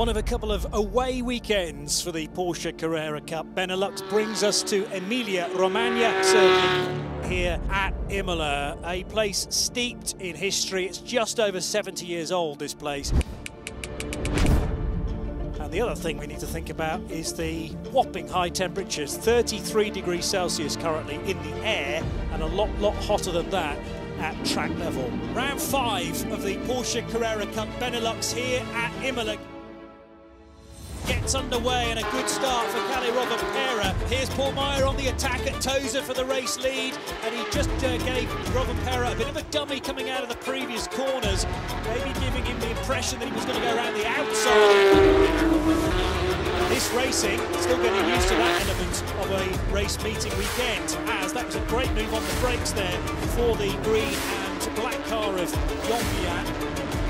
One of a couple of away weekends for the Porsche Carrera Cup. Benelux brings us to Emilia Romagna here at Imola, a place steeped in history. It's just over 70 years old, this place. And the other thing we need to think about is the whopping high temperatures 33 degrees Celsius currently in the air, and a lot, lot hotter than that at track level. Round five of the Porsche Carrera Cup Benelux here at Imola gets underway and a good start for Kalle Rovanperä. Here's Paul Meyer on the attack at Tosa for the race lead and he just uh, gave Rovanperä a bit of a dummy coming out of the previous corners, maybe giving him the impression that he was going to go around the outside. This racing, still getting used to that element of a race meeting weekend, as that was a great move on the brakes there for the green and black car of Yongian.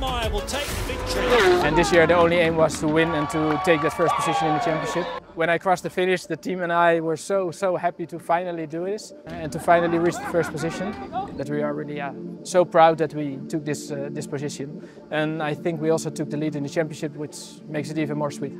Paul will take the victory. And this year the only aim was to win and to take that first position in the championship. When I crossed the finish, the team and I were so, so happy to finally do this and to finally reach the first position that we are really uh, so proud that we took this, uh, this position. And I think we also took the lead in the championship, which makes it even more sweet.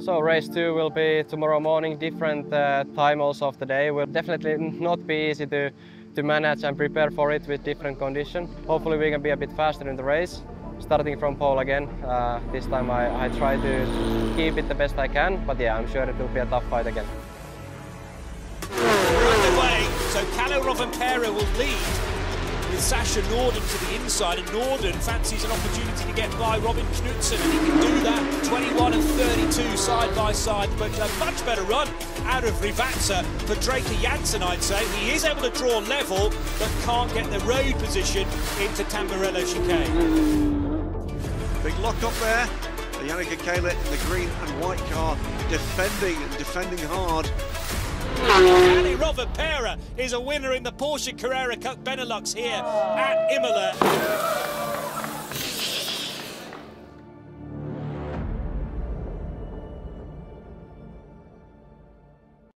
So race two will be tomorrow morning, different uh, time also of the day. Will definitely not be easy to to manage and prepare for it with different conditions. Hopefully we can be a bit faster in the race. Starting from pole again, uh, this time I, I try to keep it the best I can, but yeah, I'm sure it will be a tough fight again. Underway, so Kalle Rovanperä will lead with Sacha Norden to the inside, and Norden fancies an opportunity to get by Robin Knutsen, and he can do that. 21 and 32 side by side, but a much better run out of Rivazza for Draker Jansen, I'd say. He is able to draw level, but can't get the road position into Tamburello chicane. Big lock up there. Yannicka Kahle in the green and white car defending and defending hard. Kalle Rovanperä is a winner in the Porsche Carrera Cup Benelux here at Imola.